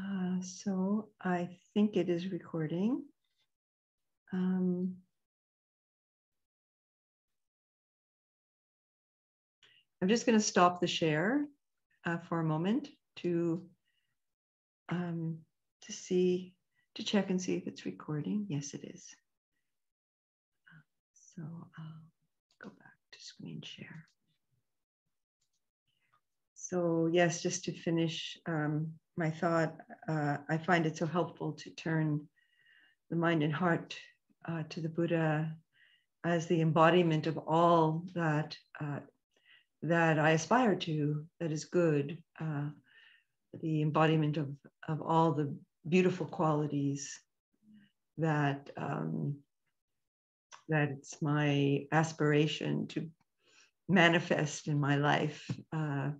Uh, so I think it is recording. Um, I'm just going to stop the share uh, for a moment to um, to see to check and see if it's recording. Yes, it is. So I'll go back to screen share. So yes, just to finish um, my thought, uh, I find it so helpful to turn the mind and heart uh, to the Buddha as the embodiment of all that uh, that I aspire to, that is good, uh, the embodiment of, of all the beautiful qualities that um, that it's my aspiration to manifest in my life. Uh,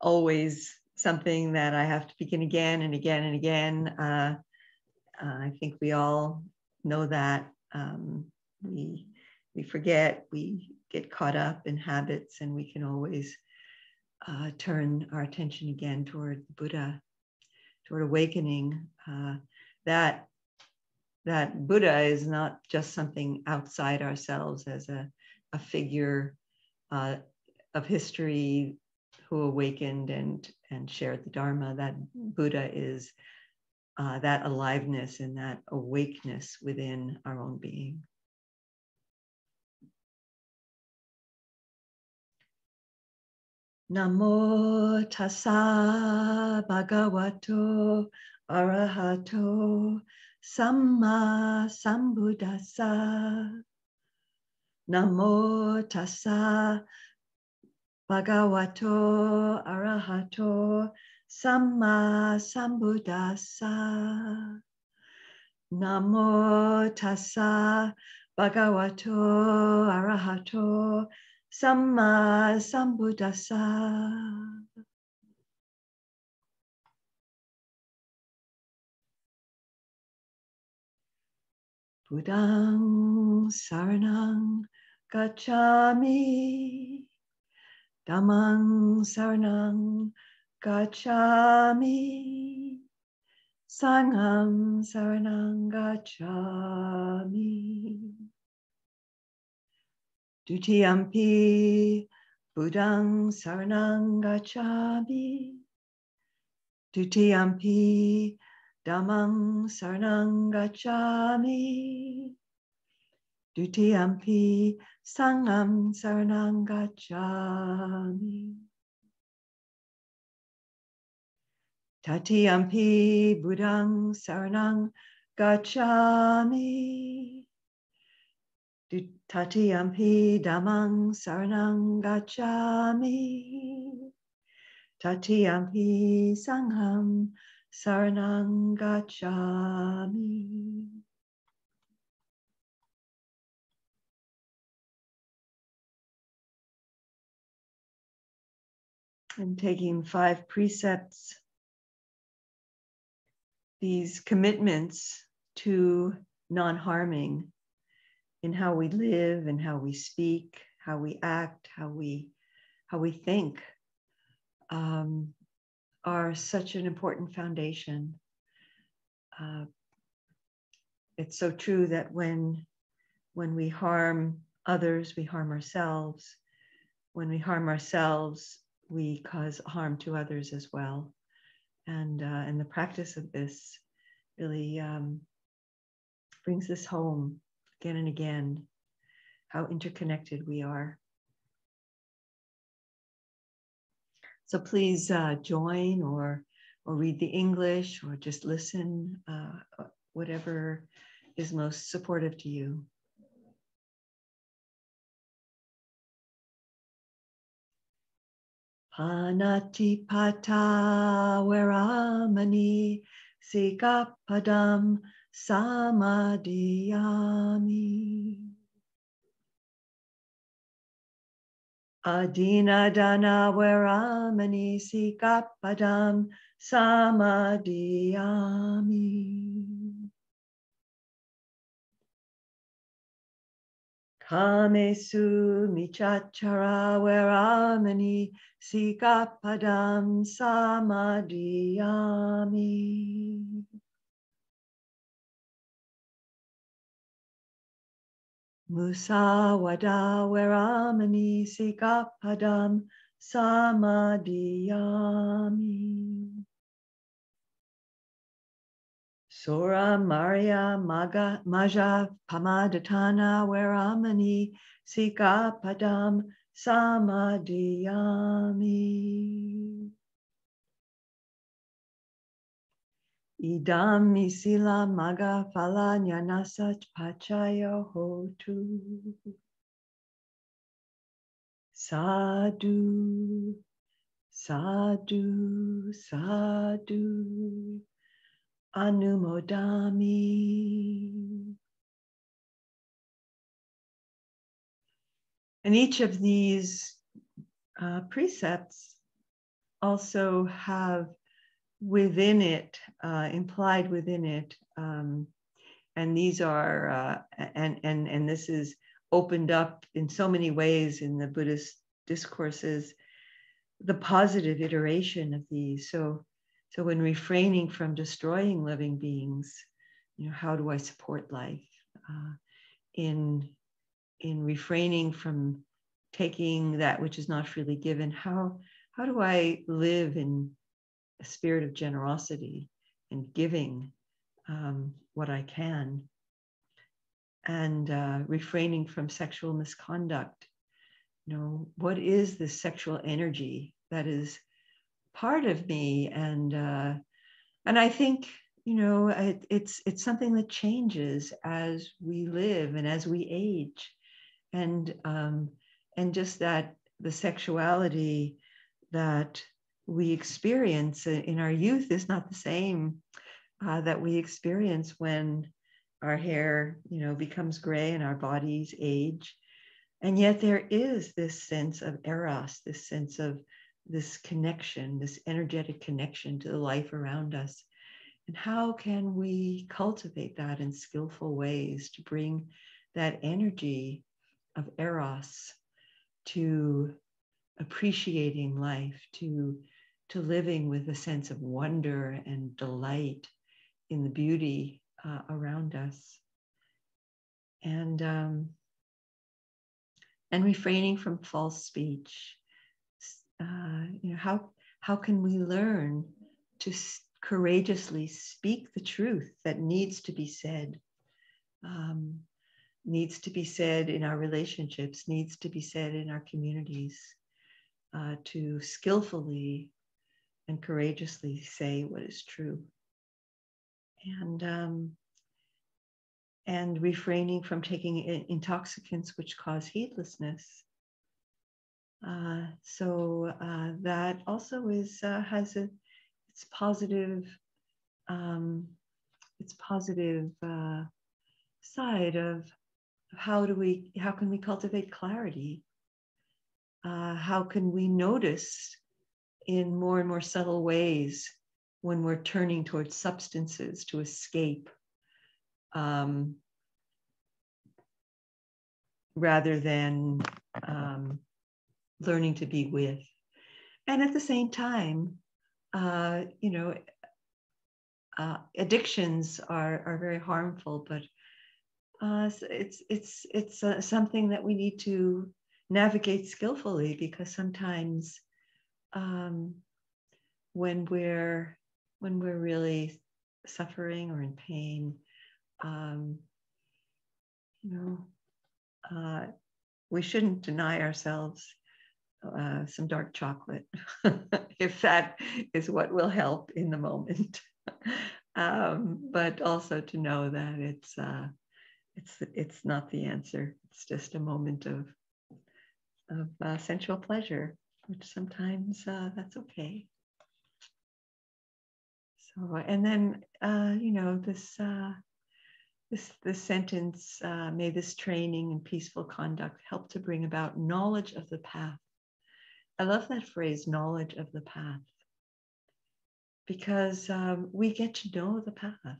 always something that I have to begin again and again and again. Uh, uh, I think we all know that. Um, we we forget, we get caught up in habits, and we can always uh, turn our attention again toward Buddha, toward awakening. Uh, that that Buddha is not just something outside ourselves as a, a figure uh, of history who awakened and, and shared the Dharma. That Buddha is uh, that aliveness and that awakeness within our own being. Namo tassa bhagavato arahato samma sambuddhassa. Namo tassa bhagavato arahato samma sambuddhassa. Namo tassa bhagavato arahato Samma Sambuddhasa. Buddhang Saranang Gacchami. Dhammang Saranang Gacchami. Sangham Saranang Gacchami. Dutiyampi Buddhang Saranang Gacchami. Dutiyampi Dhammang Saranang Gacchami. Dutiyampi Sangham Saranang Gacchami. Tatiyampi Buddhang Saranang Gacchami. Tatiyampi Dhammang Saranang Gacchami. Tatiyampi Sangham Saranang. And taking five precepts, these commitments to non harming in how we live and how we speak, how we act, how we how we think um, are such an important foundation. Uh, it's so true that when when we harm others, we harm ourselves. When we harm ourselves, we cause harm to others as well. And uh, and the practice of this really um, brings this home again and again how interconnected we are. So please uh, join or or read the English or just listen, uh, whatever is most supportive to you. Panati pata veramani sikapadam samadhiyami. Adina dana veramani sikapadam samadhiyami. Kamesu michachara veramani sikapadam samadhiyami. Musawada veramani sikapadam samadhiyami. Sora Maria Maga Maja Pamadatana Veramani Sika Padam Samadhiyami. Idam misila maga phala nyanasa pachaya hotu. Sadhu, sadhu, sadhu. Anumodami. And each of these uh, precepts also have within it, uh, implied within it, um, and these are, uh, and, and, and this is opened up in so many ways in the Buddhist discourses, the positive iteration of these. So so when refraining from destroying living beings, you know, how do I support life? Uh, in in refraining from taking that which is not freely given, how how do I live in a spirit of generosity and giving um, what I can? And uh, refraining from sexual misconduct. You know, what is this sexual energy that is part of me. And uh, and i think you know it, it's it's something that changes as we live and as we age. And um, and just that the sexuality that we experience in our youth is not the same uh, that we experience when our hair you know becomes gray and our bodies age. And yet there is this sense of eros this sense of this connection, this energetic connection to the life around us. And how can we cultivate that in skillful ways to bring that energy of Eros to appreciating life, to, to living with a sense of wonder and delight in the beauty uh, around us. And, um, and refraining from false speech uh, you know, how, how can we learn to courageously speak the truth that needs to be said? Um, needs to be said in our relationships, needs to be said in our communities, uh, to skillfully and courageously say what is true. And um, and refraining from taking intoxicants which cause heedlessness uh, so uh, that also is uh, has a its positive um, its positive uh, side of how do we how can we cultivate clarity? How can we notice in more and more subtle ways when we're turning towards substances to escape? Um, rather than um, learning to be with. And at the same time, uh, you know, uh, addictions are, are very harmful, but uh, it's it's it's uh, something that we need to navigate skillfully because sometimes um, when we're when we're really suffering or in pain, um, you know, uh, we shouldn't deny ourselves uh, some dark chocolate, if that is what will help in the moment. um, but also to know that it's uh, it's it's not the answer. It's just a moment of of uh, sensual pleasure, which sometimes uh, that's okay. So, and then uh, you know this this this sentence, uh, may this training and peaceful conduct help to bring about knowledge of the path I love that phrase, knowledge of the path, because um, we get to know the path.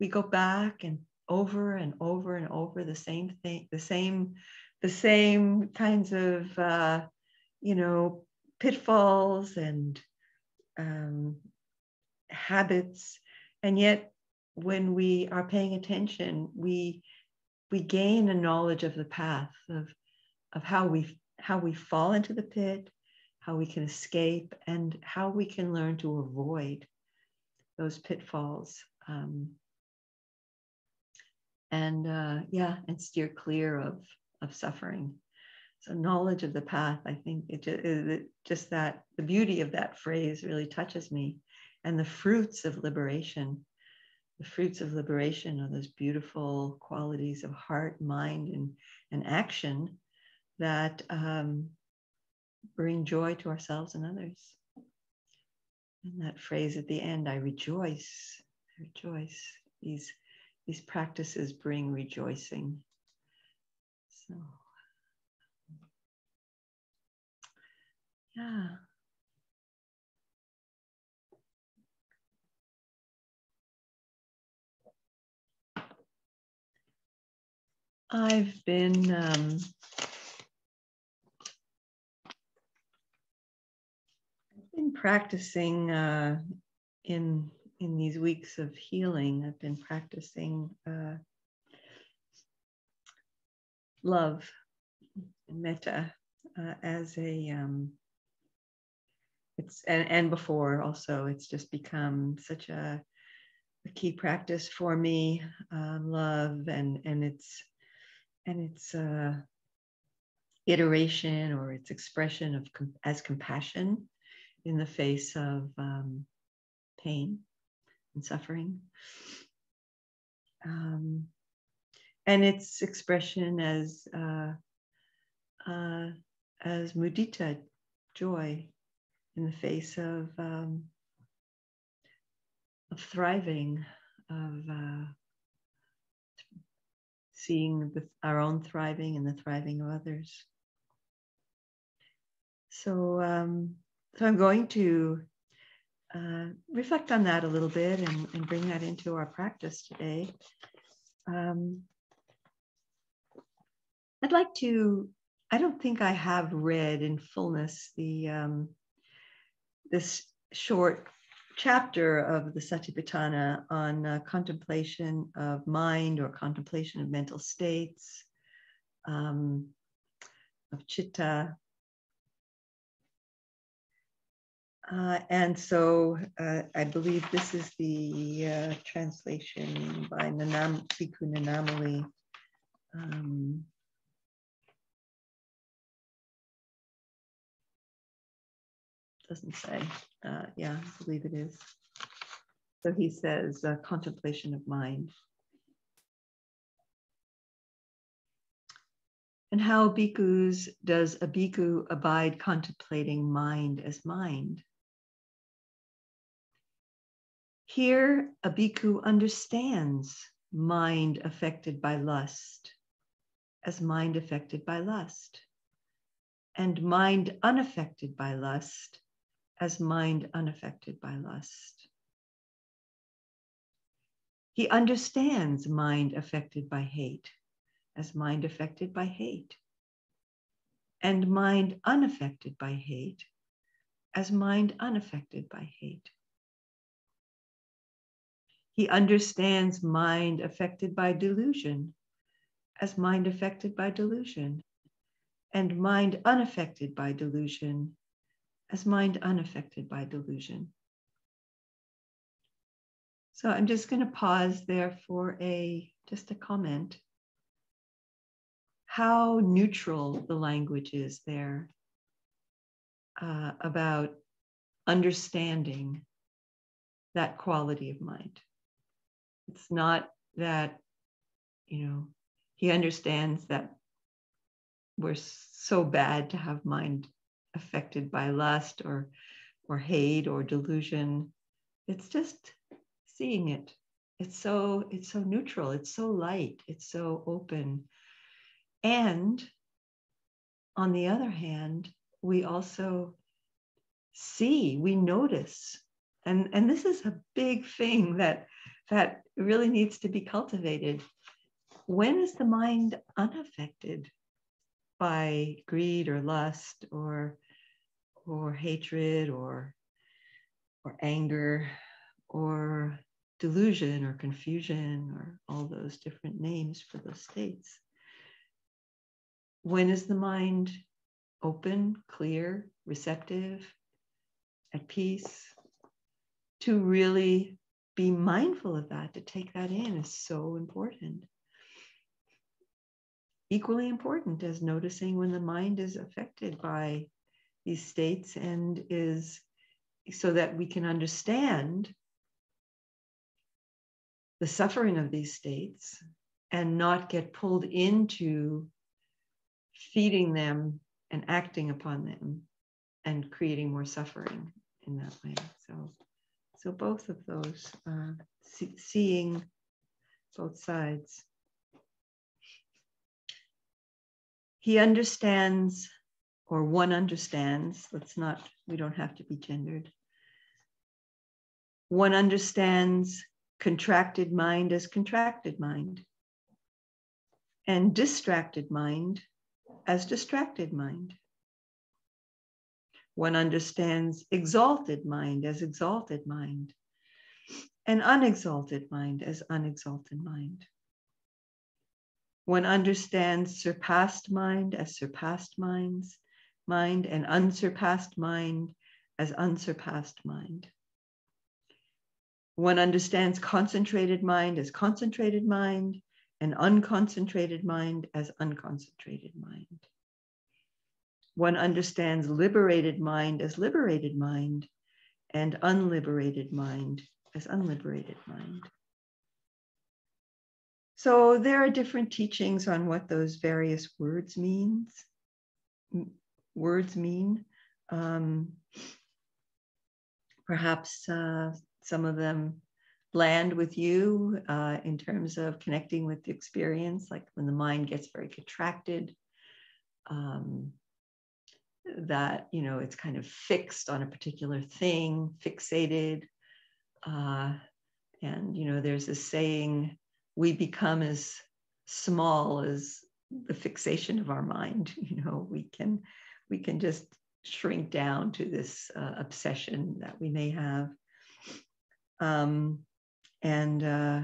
We go back and over and over and over the same thing, the same, the same kinds of, uh, you know, pitfalls and um, habits. And yet, when we are paying attention, we we gain a knowledge of the path of of how we how we fall into the pit, how we can escape, and how we can learn to avoid those pitfalls. Um, and uh, yeah, and steer clear of of suffering. So knowledge of the path, I think it just, it just that the beauty of that phrase really touches me, and the fruits of liberation. The fruits of liberation are those beautiful qualities of heart, mind, and, and action that um, bring joy to ourselves and others. And that phrase at the end, I rejoice, I rejoice. These these practices bring rejoicing. So, yeah. I've been um, been practicing uh, in in these weeks of healing, I've been practicing uh, love metta uh, as a um, it's and, and before also it's just become such a, a key practice for me um, love and and it's and it's uh, iteration or its expression of com- as compassion in the face of um, pain and suffering. Um, and its expression as uh, uh, as mudita, joy, in the face of um, of thriving, of uh, seeing the, our own thriving and the thriving of others. So, um, so I'm going to uh, reflect on that a little bit and, and, bring that into our practice today. Um, I'd like to, I don't think I have read in fullness the um, this short chapter of the Satipatthana on uh, contemplation of mind or contemplation of mental states, um, of chitta, Uh, and so uh, I believe this is the uh, translation by Nanam, Bhikkhu Nanamoli. Um, doesn't say. Uh, yeah, I believe it is. So he says uh, contemplation of mind. And how bhikkhus does a bhikkhu abide contemplating mind as mind? Here, a bhikkhu understands mind affected by lust as mind affected by lust, and mind unaffected by lust as mind unaffected by lust. He understands mind affected by hate as mind affected by hate, and mind unaffected by hate as mind unaffected by hate. He understands mind affected by delusion as mind affected by delusion, and mind unaffected by delusion as mind unaffected by delusion. So I'm just going to pause there for a just a comment. How neutral the language is there uh, about understanding that quality of mind. It's not that, you know, he understands that we're so bad to have mind affected by lust or or hate or delusion. It's just seeing it. It's so it's so neutral, it's so light, it's so open. And on the other hand, we also see, we notice. And, and this is a big thing that that really needs to be cultivated. when is the mind unaffected by greed or lust or or hatred or or anger or delusion or confusion or all those different names for those states when is the mind open clear receptive at peace to really be mindful of that to take that in is so important. Equally important as noticing when the mind is affected by these states and is so that we can understand the suffering of these states and not get pulled into feeding them and acting upon them and creating more suffering in that way. So so both of those uh, see, seeing both sides he understands, or one understands, let's not, we don't have to be gendered. One understands contracted mind as contracted mind, and distracted mind as distracted mind. One understands exalted mind as exalted mind, and unexalted mind as unexalted mind. One understands surpassed mind as surpassed minds, mind and unsurpassed mind as unsurpassed mind. One understands concentrated mind as concentrated mind and unconcentrated mind as unconcentrated mind. One understands liberated mind as liberated mind and unliberated mind as unliberated mind. So there are different teachings on what those various words means. Words mean. Um, perhaps uh, some of them land with you uh, in terms of connecting with the experience, like when the mind gets very contracted. Um, that you know it's kind of fixed on a particular thing, fixated, uh, and you know there's a saying we become as small as the fixation of our mind. You know we can we can just shrink down to this uh, obsession that we may have. Um, and uh,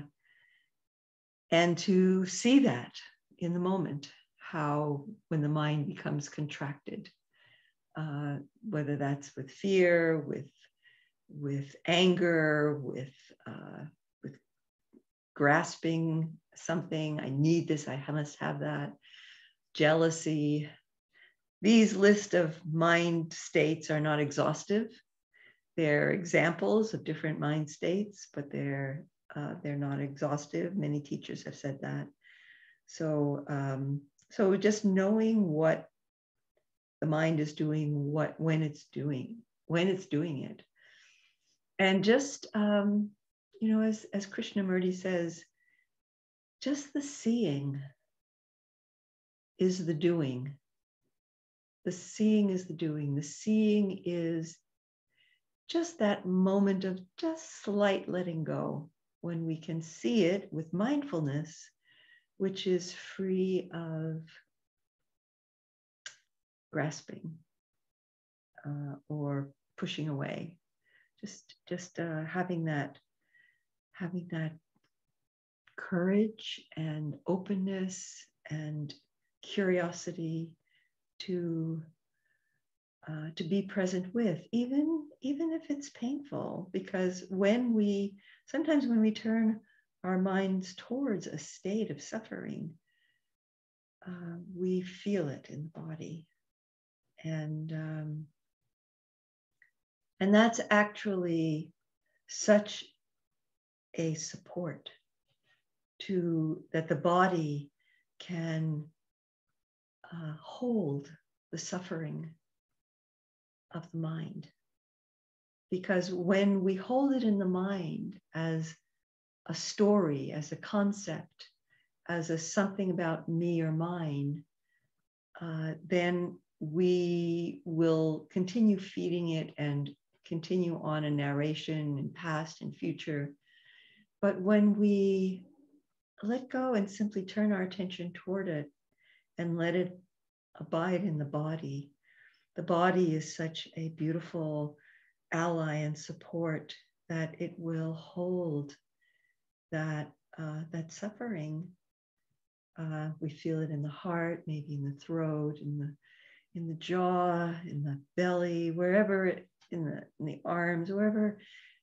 and to see that in the moment how when the mind becomes contracted uh, whether that's with fear with with anger with uh, grasping something. I need this. I must have that. Jealousy. These list of mind states are not exhaustive. They're examples of different mind states, but they're uh, they're not exhaustive. Many teachers have said that. So um, so just knowing what the mind is doing, what when it's doing, when it's doing it, and just um, you know, as, as Krishnamurti says, just the seeing is the doing. The seeing is the doing. The seeing is just that moment of just slight letting go when we can see it with mindfulness, which is free of grasping uh, or pushing away. Just, just uh, having that having that courage and openness and curiosity to uh, to be present with even even if it's painful because when we sometimes when we turn our minds towards a state of suffering uh, we feel it in the body and um, and that's actually such a support to that the body can uh, hold the suffering of the mind. Because when we hold it in the mind as a story, as a concept, as a something about me or mine, uh, then we will continue feeding it and continue on a narration in past and future but when we let go and simply turn our attention toward it and let it abide in the body. The body is such a beautiful ally and support that it will hold that uh, that suffering. Uh, we feel it in the heart, maybe in the throat, in the in the jaw, in the belly, wherever it in the in the arms, wherever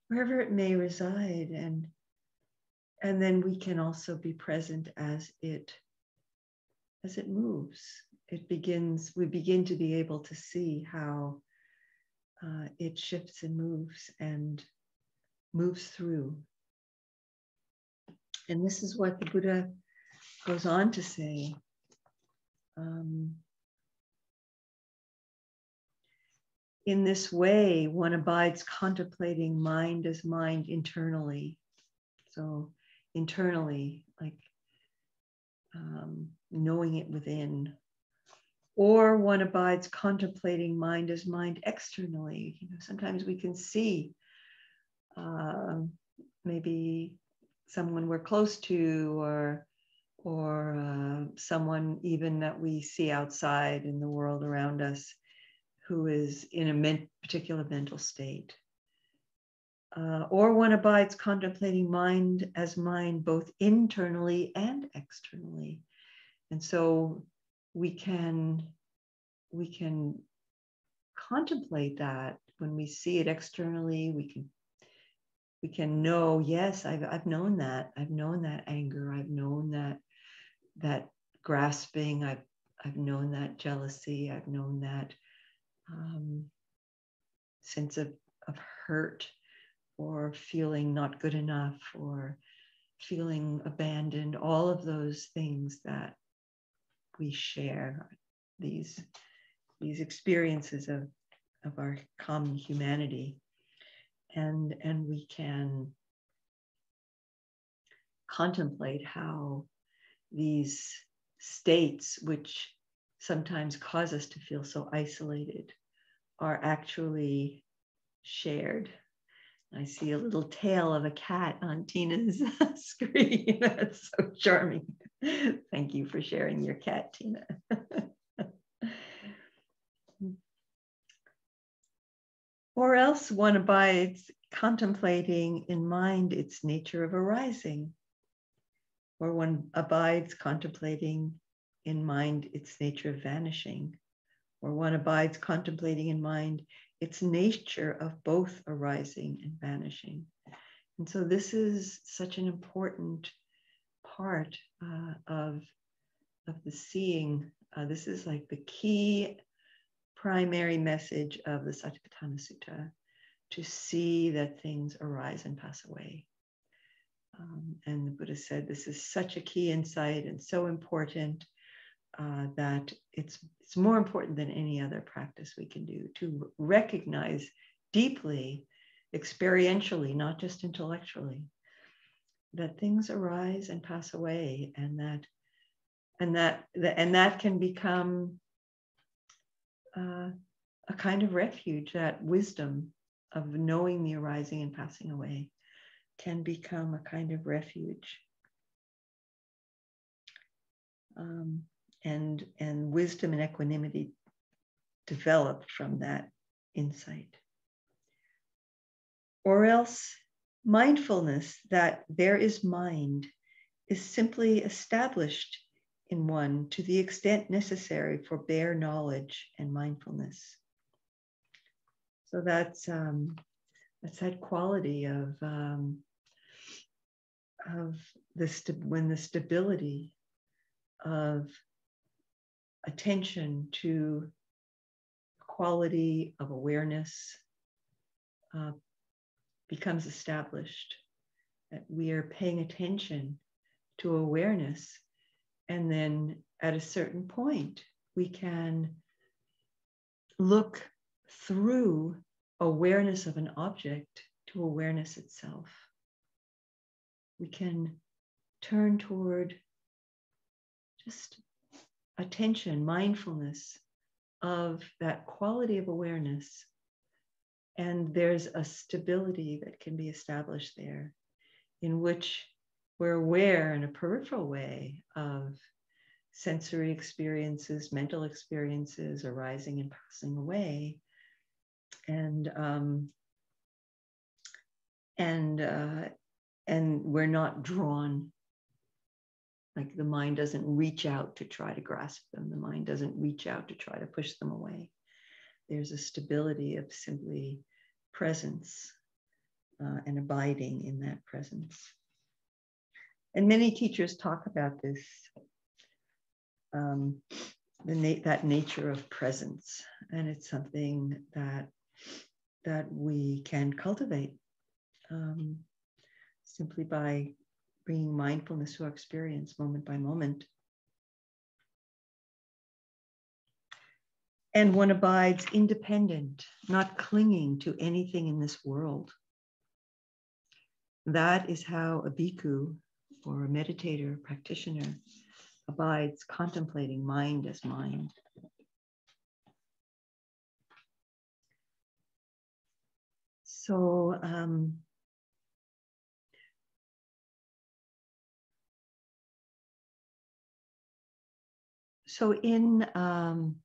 wherever it may reside, and and then we can also be present as it as it moves. It begins. We begin to be able to see how uh, it shifts and moves and moves through. And this is what the Buddha goes on to say. Um, in this way, one abides contemplating mind as mind internally. So, internally, like um, knowing it within. Or one abides contemplating mind as mind externally. You know, sometimes we can see uh, maybe someone we're close to, or or uh, someone even that we see outside in the world around us who is in a men- particular mental state. Uh, or one abides contemplating mind as mind both internally and externally. And so we can we can contemplate that when we see it externally, we can we can know, yes, I've I've known that. I've known that anger. I've known that that grasping. I've I've known that jealousy. I've known that um, sense of, of hurt or feeling not good enough or feeling abandoned, all of those things that we share, these, these experiences of, of our common humanity. And, and we can contemplate how these states, which sometimes cause us to feel so isolated, are actually shared. I see a little tail of a cat on Tina's screen. That's so charming. Thank you for sharing your cat, Tina. or else one abides contemplating in mind its nature of arising, or one abides contemplating in mind its nature of vanishing, or one abides contemplating in mind its nature of both arising and vanishing. And so this is such an important part uh, of, of the seeing. Uh, this is like the key primary message of the Satipatthana Sutta to see that things arise and pass away. Um, and the Buddha said this is such a key insight and so important uh, that it's it's more important than any other practice we can do to recognize deeply, experientially, not just intellectually, that things arise and pass away, and that and that and that can become uh, a kind of refuge. That wisdom of knowing the arising and passing away can become a kind of refuge. Um, and, and wisdom and equanimity developed from that insight. Or else, mindfulness that there is mind is simply established in one to the extent necessary for bare knowledge and mindfulness. So that's um, that's that quality of um, of the st- when the stability of attention to quality of awareness uh, becomes established, that we are paying attention to awareness. And then at a certain point, we can look through awareness of an object to awareness itself. We can turn toward just attention, mindfulness of that quality of awareness. And there's a stability that can be established there in which we're aware in a peripheral way of sensory experiences, mental experiences arising and passing away. And um, and uh, and we're not drawn like the mind doesn't reach out to try to grasp them. The mind doesn't reach out to try to push them away. There's a stability of simply presence uh, and abiding in that presence. And many teachers talk about this um, the na- that nature of presence. And it's something that that we can cultivate um, simply by bringing mindfulness to our experience moment by moment. And one abides independent, not clinging to anything in this world. That is how a bhikkhu or a meditator, practitioner, abides contemplating mind as mind. So, um, so in um,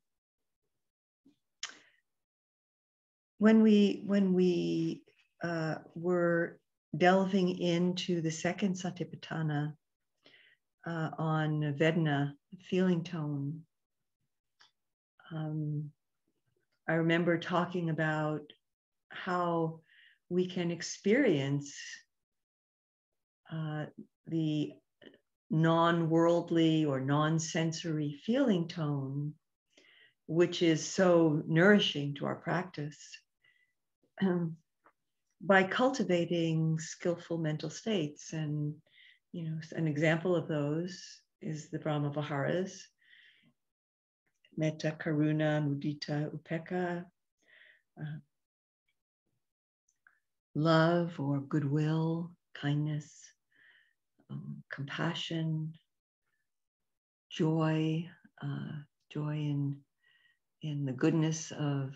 when we when we uh, were delving into the second satipatthana uh, on Vedana, feeling tone, um, I remember talking about how we can experience uh, the non worldly or non sensory feeling tone, which is so nourishing to our practice, um, by cultivating skillful mental states. And, you know, an example of those is the Brahma Viharas, Metta, Karuna, Mudita, upekkha, uh, love or goodwill, kindness, um, compassion, joy, uh, joy in, in the goodness of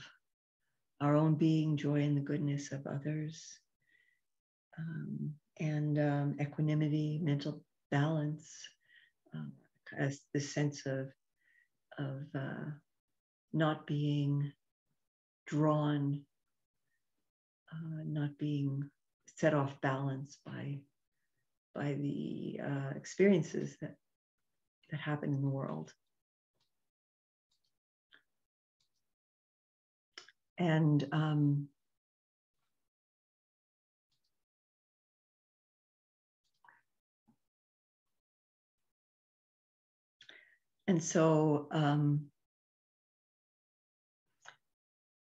our own being, joy in the goodness of others, um, and um, equanimity, mental balance, um, as the sense of, of uh, not being drawn, uh, not being set off balance by by the uh, experiences that that happen in the world. And um, and so um,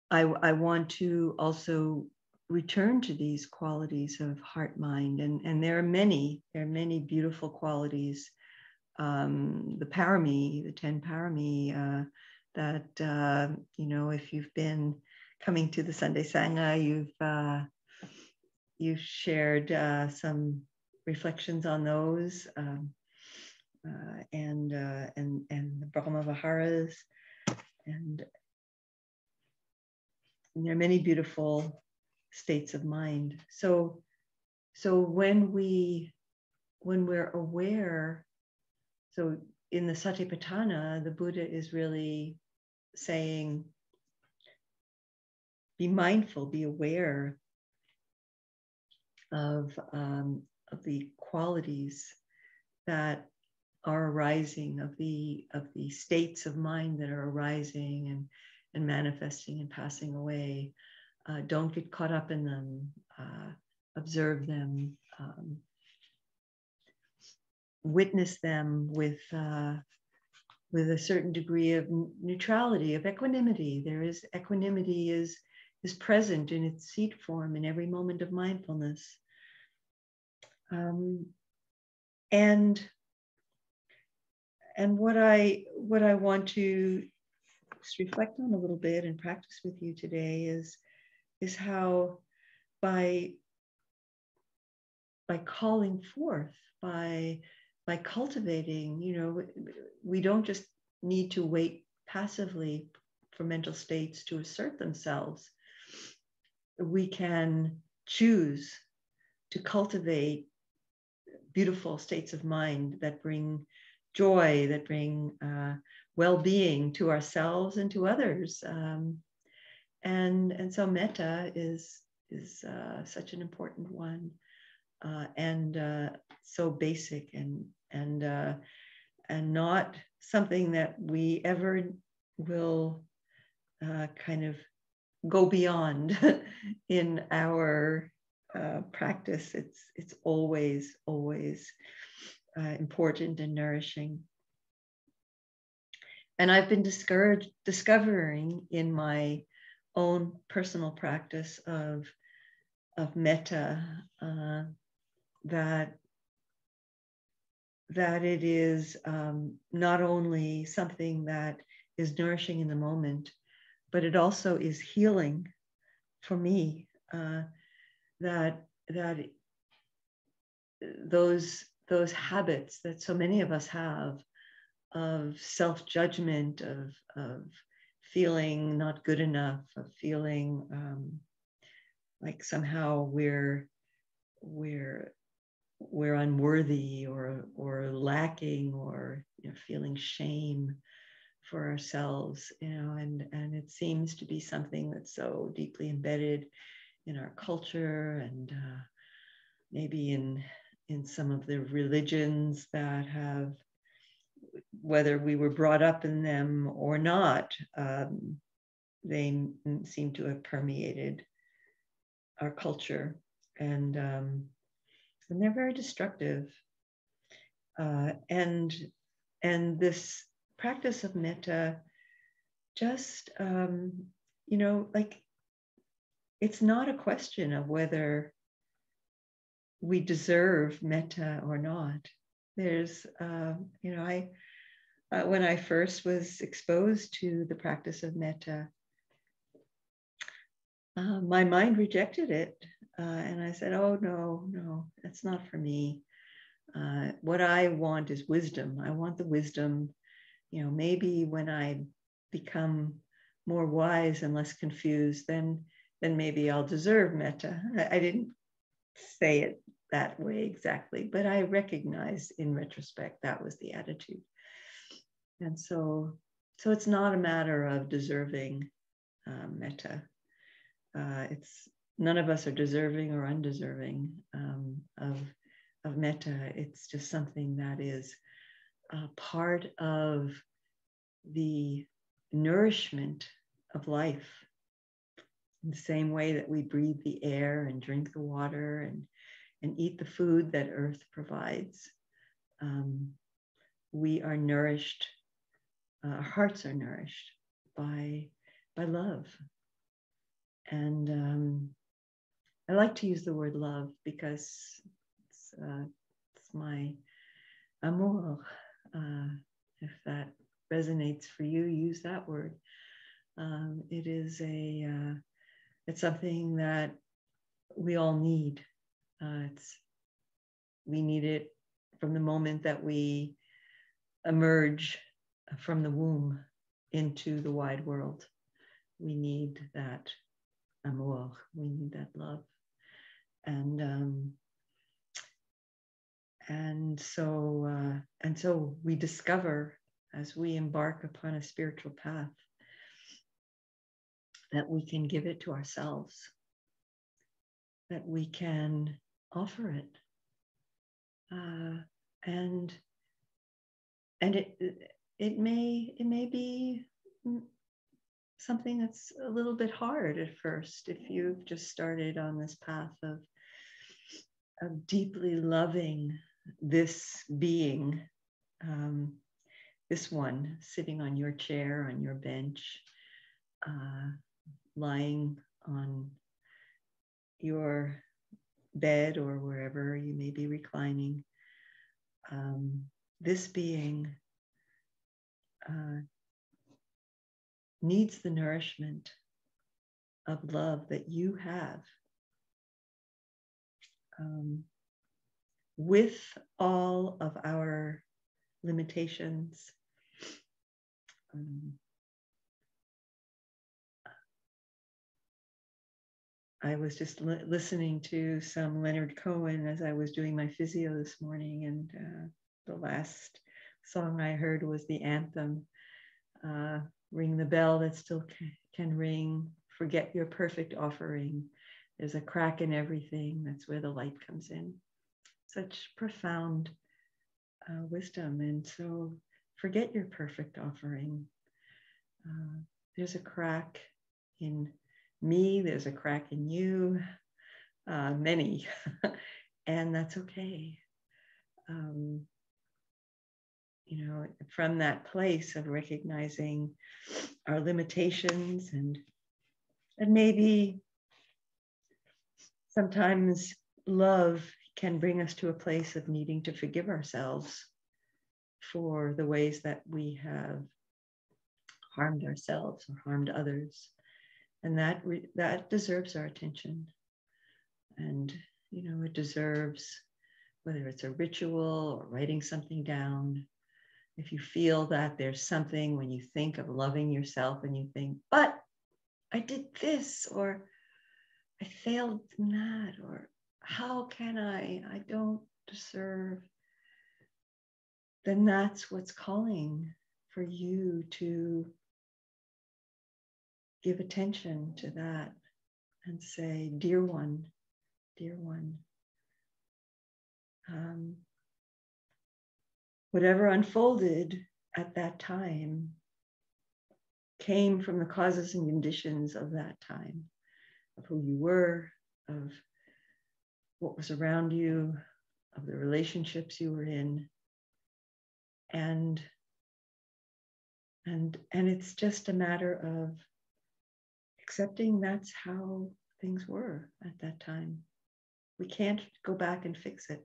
I, I want to also return to these qualities of heart mind and and there are many there are many beautiful qualities um, the parami the 10 parami uh, that uh, you know if you've been coming to the sunday sangha you've uh, you've shared uh, some reflections on those um, uh, and uh, and and the brahma viharas and and there are many beautiful states of mind. So, so when we when we're aware, so in the Satipatthana, the Buddha is really saying, be mindful, be aware of, um, of the qualities that are arising, of the of the states of mind that are arising and and manifesting and passing away uh, don't get caught up in them, uh, observe them, um, witness them with, uh, with a certain degree of neutrality, of equanimity. There is equanimity is, is present in its seat form in every moment of mindfulness. Um, and and what I what I want to reflect on a little bit and practice with you today is is how by by calling forth by by cultivating you know we don't just need to wait passively for mental states to assert themselves we can choose to cultivate beautiful states of mind that bring joy, that bring uh, well-being to ourselves and to others. Um, and and so metta is is uh, such an important one, uh, and uh, so basic and and uh, and not something that we ever will uh, kind of go beyond in our uh, practice. It's it's always always important and nourishing. And I've been discouraged discovering in my own personal practice of of metta uh, that that it is um, not only something that is nourishing in the moment, but it also is healing for me. Uh, that that those those habits that so many of us have of self-judgment, of of feeling not good enough, of feeling um, like somehow we're we're we're unworthy or or lacking or you know, feeling shame for ourselves you know and and it seems to be something that's so deeply embedded in our culture and uh, maybe in in some of the religions that have whether we were brought up in them or not um, they seem to have permeated our culture. And um, and they're very destructive. Uh, and and this practice of metta just um, you know like it's not a question of whether we deserve metta or not there's uh, you know i uh, when i first was exposed to the practice of metta uh, my mind rejected it uh, and i said oh no no that's not for me uh, what i want is wisdom i want the wisdom you know maybe when i become more wise and less confused then then maybe I'll deserve metta. I, I didn't say it that way exactly, but I recognize in retrospect that was the attitude. And so, so it's not a matter of deserving uh, metta. Uh, it's none of us are deserving or undeserving um, of of metta. It's just something that is part of the nourishment of life in the same way that we breathe the air and drink the water and, and eat the food that earth provides, um, we are nourished, uh, our hearts are nourished by, by love. And um, I like to use the word love because it's, uh, it's my amour. Uh, if that resonates for you, use that word. Um, it is a uh, it's something that we all need. Uh, it's we need it from the moment that we emerge from the womb into the wide world. We need that amour. We need that love, and um, and so uh, and so we discover as we embark upon a spiritual path that we can give it to ourselves, that we can offer it. Uh, and and it it may it may be something that's a little bit hard at first if you've just started on this path of of deeply loving this being um, this one sitting on your chair on your bench uh, lying on your bed or wherever you may be reclining, um, this being uh, needs the nourishment of love that you have. Um, with all of our limitations, um, I was just li- listening to some Leonard Cohen as I was doing my physio this morning, and uh, the last song I heard was the anthem uh, Ring the bell that still can, can ring, forget your perfect offering. There's a crack in everything. That's where the light comes in. Such profound uh, wisdom. And so forget your perfect offering. Uh, there's a crack in me, there's a crack in you, uh, many, and that's okay. Um, you know, from that place of recognizing our limitations and and maybe sometimes love can bring us to a place of needing to forgive ourselves for the ways that we have harmed ourselves or harmed others and that re- that deserves our attention. And you know it deserves whether it's a ritual or writing something down if you feel that there's something when you think of loving yourself and you think but i did this or i failed in that or how can i? I don't deserve then that's what's calling for you to give attention to that and say, Dear one, dear one, um, whatever unfolded at that time came from the causes and conditions of that time, of who you were, of what was around you, of the relationships you were in. And and and it's just a matter of accepting that's how things were at that time. We can't go back and fix it.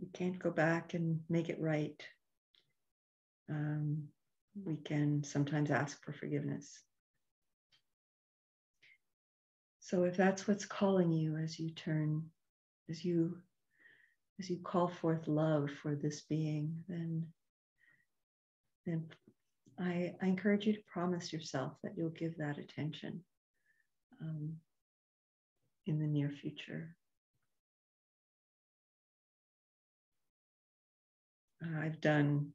We can't go back and make it right. Um, we can sometimes ask for forgiveness. So if that's what's calling you as you turn, as you as you call forth love for this being, then then I, I encourage you to promise yourself that you'll give that attention um, in the near future. Uh, I've done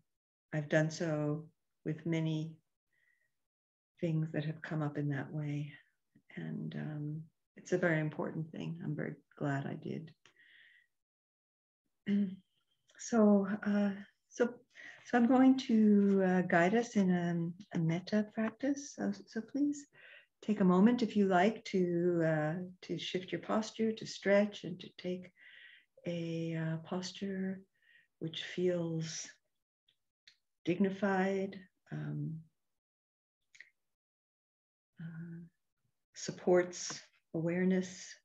I've done so with many things that have come up in that way, and um, it's a very important thing. I'm very glad I did. so, uh, so so I'm going to uh, guide us in a, a practice. So, so, please take a moment if you like to, uh, to shift your posture, to stretch, and to take a uh, posture which feels dignified, um, uh, supports awareness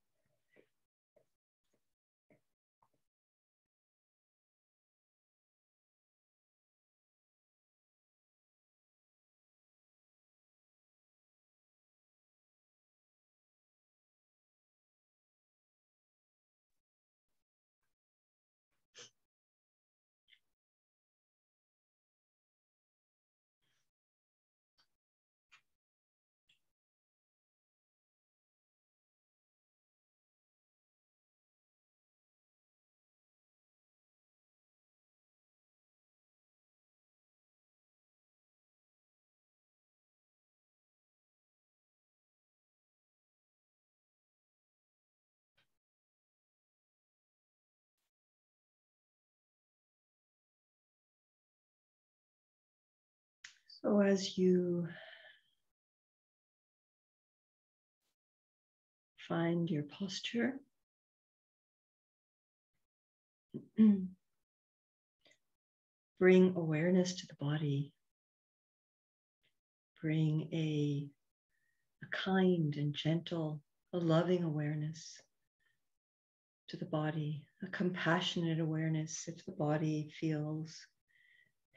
So as you find your posture, bring awareness to the body. Bring a, a kind and gentle, a loving awareness to the body, a compassionate awareness if the body feels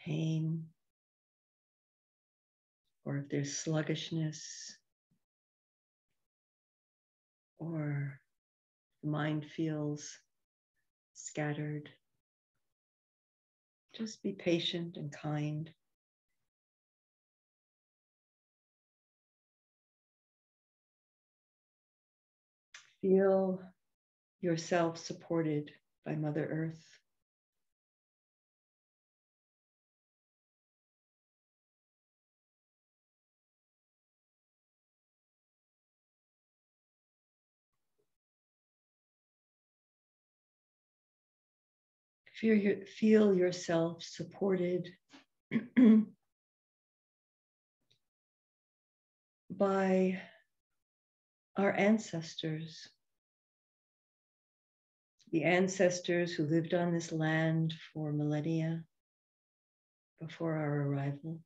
pain, or if there's sluggishness, or the mind feels scattered, just be patient and kind. Feel yourself supported by Mother Earth. Feel, feel yourself supported by our ancestors, the ancestors who lived on this land for millennia before our arrival,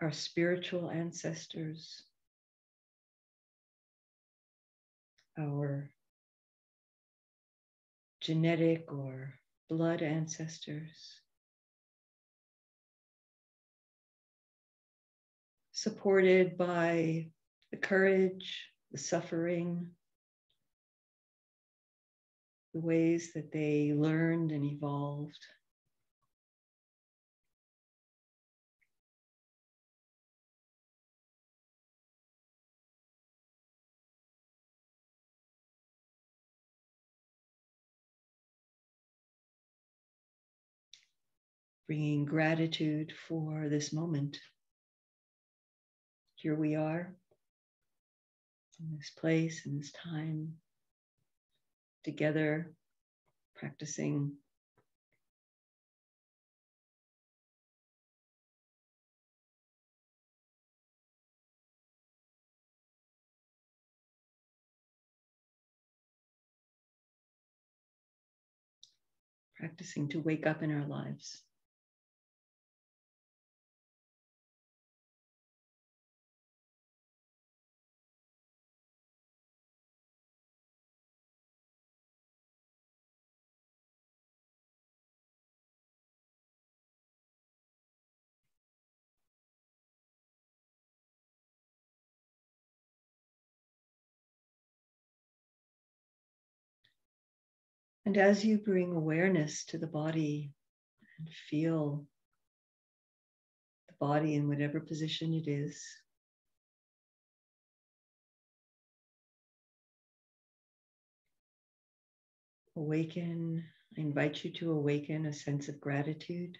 our spiritual ancestors, our genetic or blood ancestors. Supported by the courage, the suffering, the ways that they learned and evolved. Bringing gratitude for this moment. Here we are in this place, in this time, together, practicing. Practicing to wake up in our lives. And as you bring awareness to the body and feel the body in whatever position it is, awaken, I invite you to awaken a sense of gratitude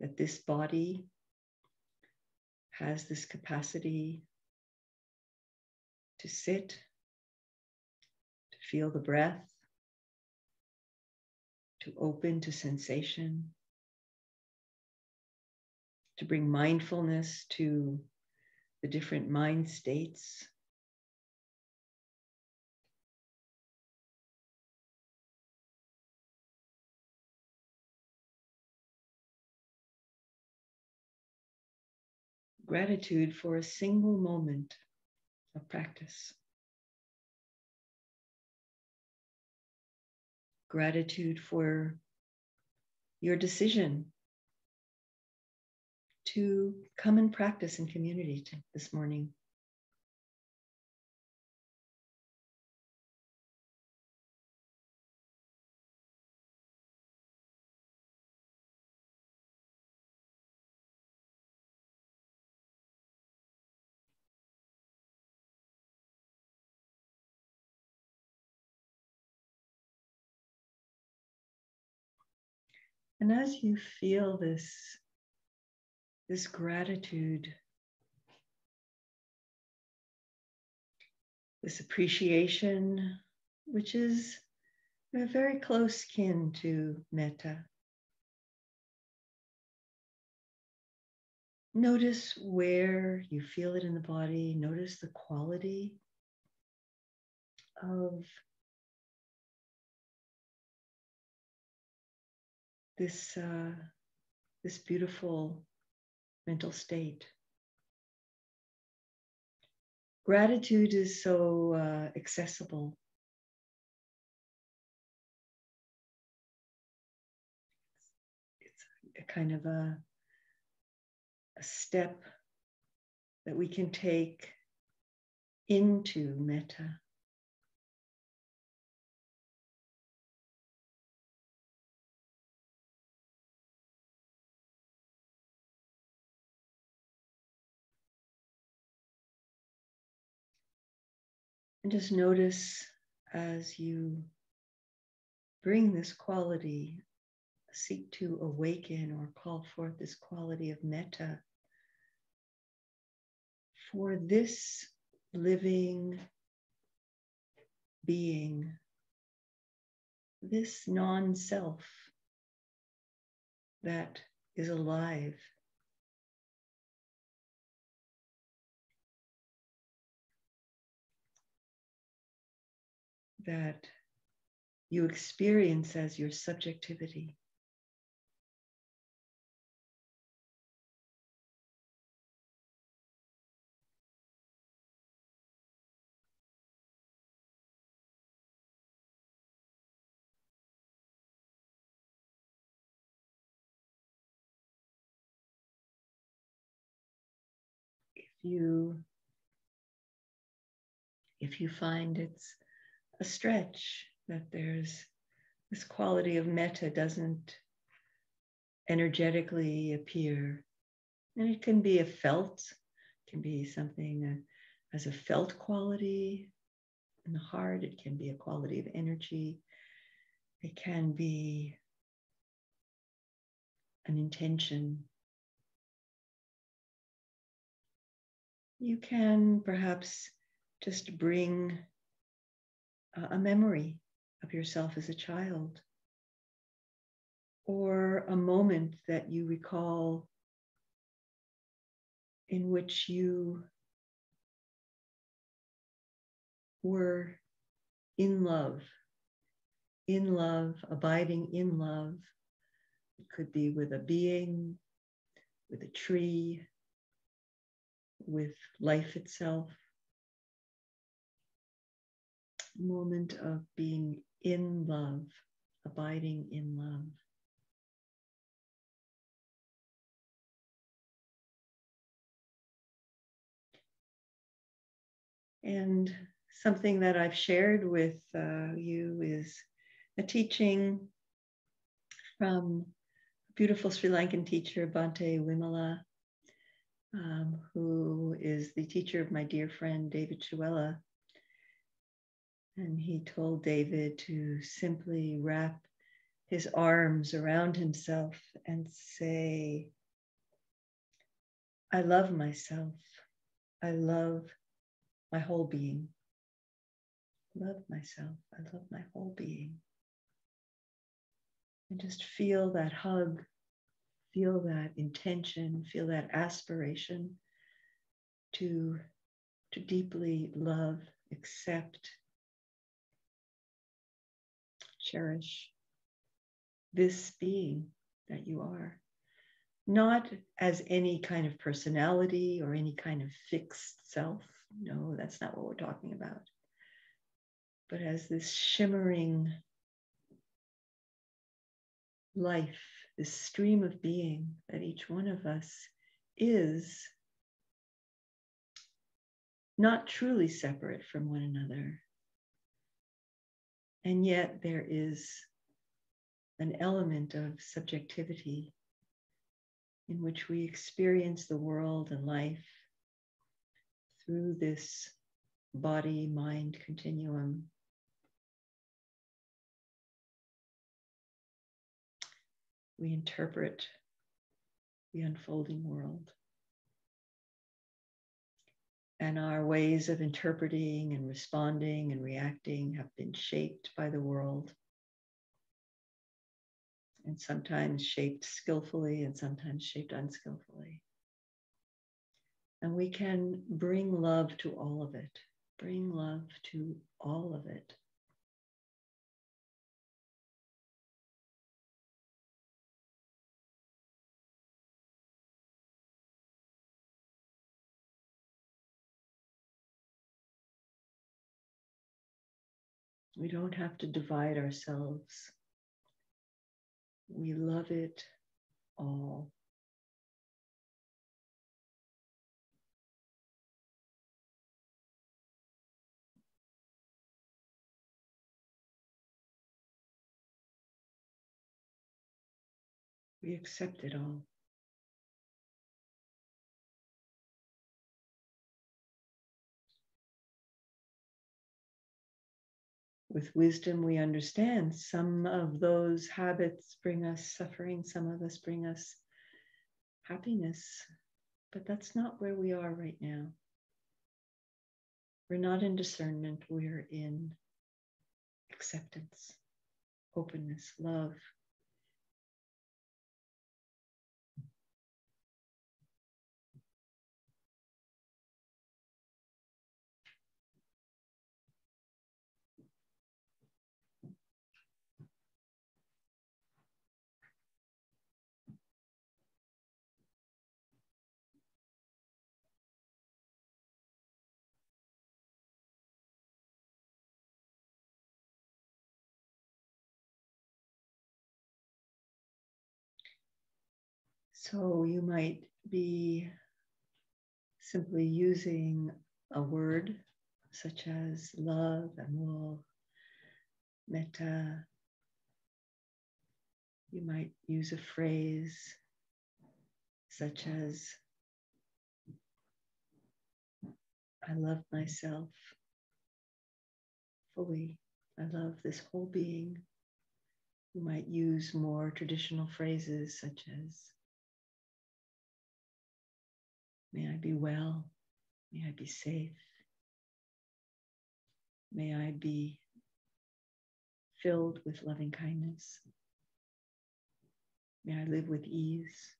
that this body has this capacity to sit, to feel the breath, to open to sensation, to bring mindfulness to the different mind states. Gratitude for a single moment of practice. Gratitude for your decision to come and practice in community this morning. And as you feel this, this gratitude, this appreciation, which is a very close kin to metta. Notice where you feel it in the body. Notice the quality of this, uh, this beautiful mental state. Gratitude is so uh, accessible. It's a kind of a, a step that we can take into metta. And just notice as you bring this quality, seek to awaken or call forth this quality of metta for this living being, this non self that is alive. That you experience as your subjectivity. If you if you find it's a stretch that there's this quality of metta doesn't energetically appear. And it can be a felt it can be something uh, as a felt quality in the heart it can be a quality of energy. It can be an intention. You can perhaps just bring a memory of yourself as a child or a moment that you recall in which you were in love, in love, abiding in love. It could be with a being, with a tree, with life itself. Moment of being in love, abiding in love. And something that I've shared with uh, you is a teaching from a beautiful Sri Lankan teacher, Bhante Wimala, um, who is the teacher of my dear friend David Chuela. And he told David to simply wrap his arms around himself and say, I love myself. I love my whole being. Love myself. I love my whole being. And just feel that hug feel that intention, feel that aspiration to, to deeply love, accept, cherish this being that you are. Not as any kind of personality or any kind of fixed self. No, that's not what we're talking about. But as this shimmering life this stream of being that each one of us is not truly separate from one another. And yet there is an element of subjectivity in which we experience the world and life through this body mind continuum we interpret the unfolding world. And our ways of interpreting and responding and reacting have been shaped by the world. And sometimes shaped skillfully and sometimes shaped unskillfully. And we can bring love to all of it, bring love to all of it. We don't have to divide ourselves. We love it all. We accept it all. With wisdom, we understand some of those habits bring us suffering, some of us bring us happiness, but that's not where we are right now. We're not in discernment, we're in acceptance, openness, love. So you might be simply using a word such as love, amour, metta. You might use a phrase such as, I love myself fully. I love this whole being. You might use more traditional phrases such as, May I be well. May I be safe. May I be filled with loving kindness. May I live with ease.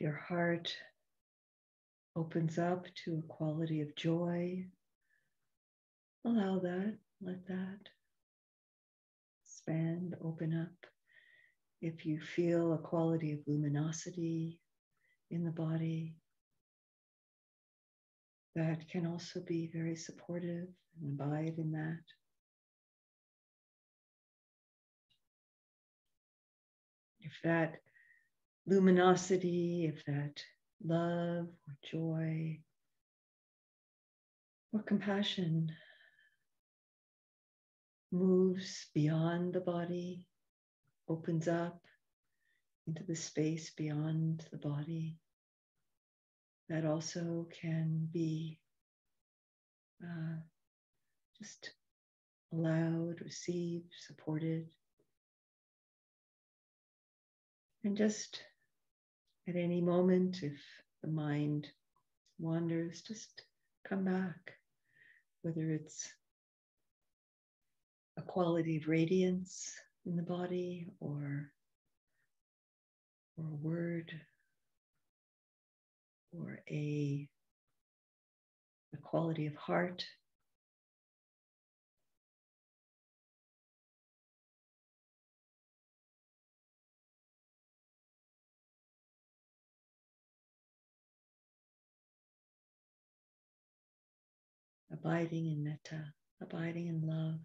Your heart opens up to a quality of joy, allow that, let that expand, open up. If you feel a quality of luminosity in the body, that can also be very supportive and abide in that. If that luminosity, if that love or joy or compassion moves beyond the body, opens up into the space beyond the body. That also can be uh, just allowed, received, supported. And just at any moment, if the mind wanders, just come back, whether it's a quality of radiance in the body or, or a word or a, a quality of heart abiding in metta, abiding in love.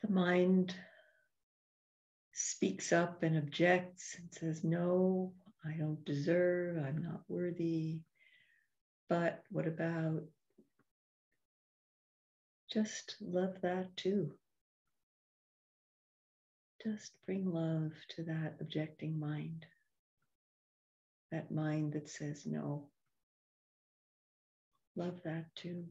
The mind speaks up and objects and says, No, I don't deserve, I'm not worthy, but what about? Just love that too. Just bring love to that objecting mind, that mind that says no. Love that too.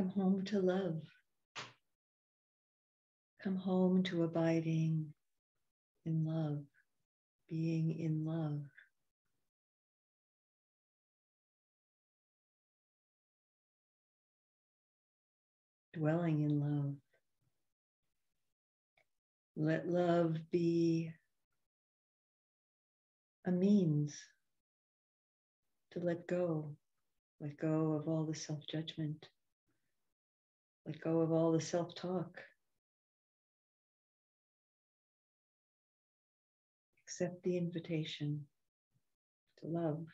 Come home to love. Come home to abiding in love, being in love. Dwelling in love. Let love be a means to let go, let go of all the self judgment, let go of all the self talk. Accept the invitation to love.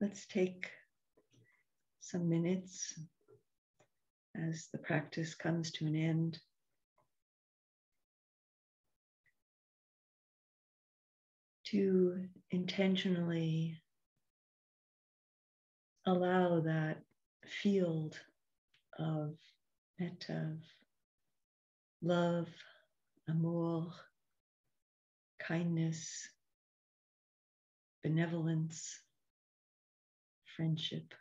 Let's take some minutes as the practice comes to an end. To intentionally allow that field of metta, love, amour, kindness, benevolence, friendship,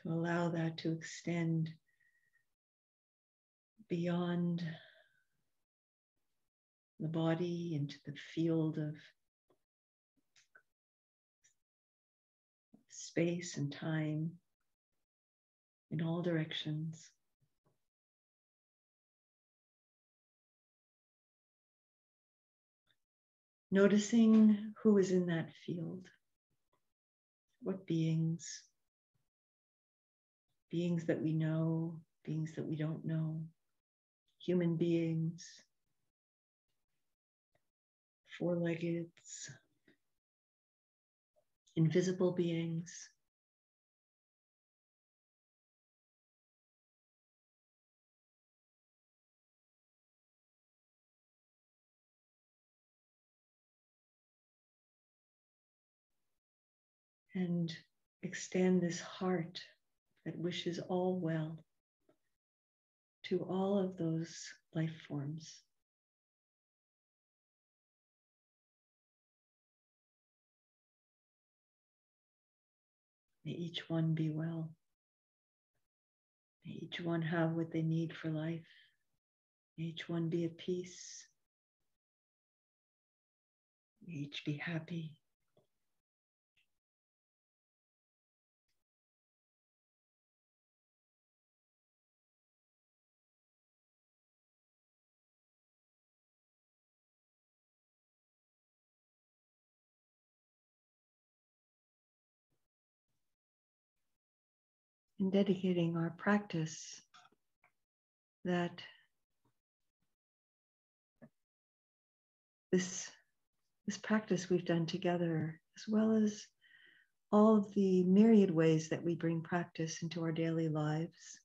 to allow that to extend beyond the body into the field of space and time in all directions. Noticing who is in that field what beings, beings that we know, beings that we don't know, human beings, four leggeds, invisible beings. And extend this heart that wishes all well to all of those life forms. May each one be well. May each one have what they need for life. May each one be at peace. May each be happy. In dedicating our practice that this, this practice we've done together, as well as all of the myriad ways that we bring practice into our daily lives.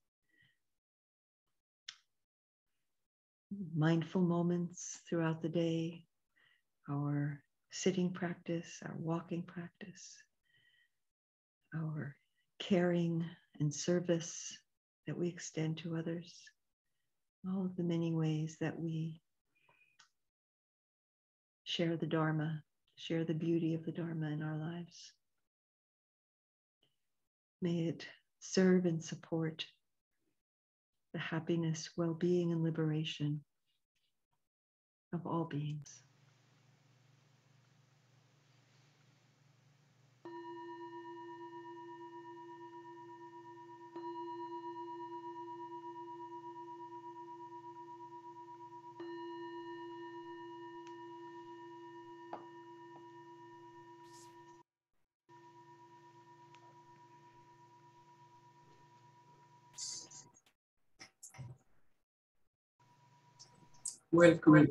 Mindful moments throughout the day, our sitting practice, our walking practice, our caring and service that we extend to others, all of the many ways that we share the Dharma, share the beauty of the Dharma in our lives. May it serve and support the happiness, well being, and liberation of all beings. Welcome.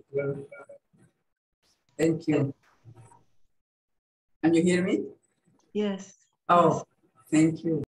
Thank you. Can you hear me? Yes. Oh, thank you.